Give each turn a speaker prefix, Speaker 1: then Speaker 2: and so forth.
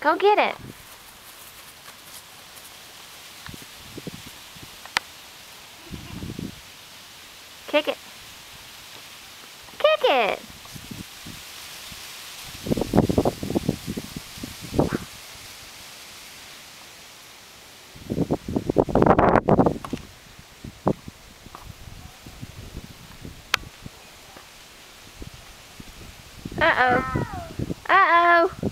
Speaker 1: Go get it. Kick it. Kick it. Uh-oh. Uh-oh.